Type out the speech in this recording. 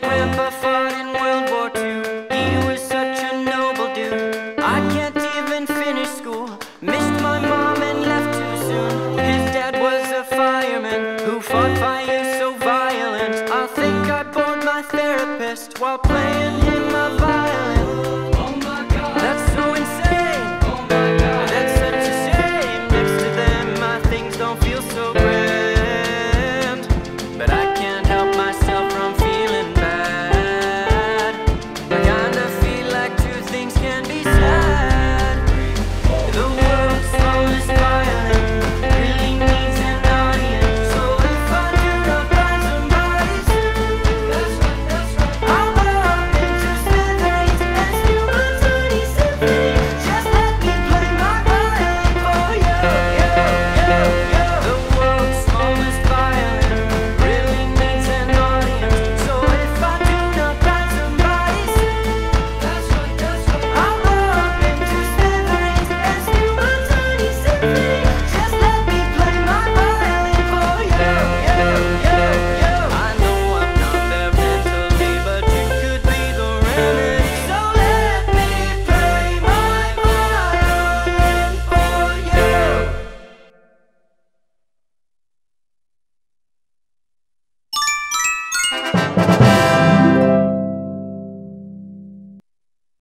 Grandpa fought in World War II. He was such a noble dude. I can't even finish school. Missed my mom and left too soon. His dad was a fireman who fought fire so violent. I think I bored my therapist while playing him a violin.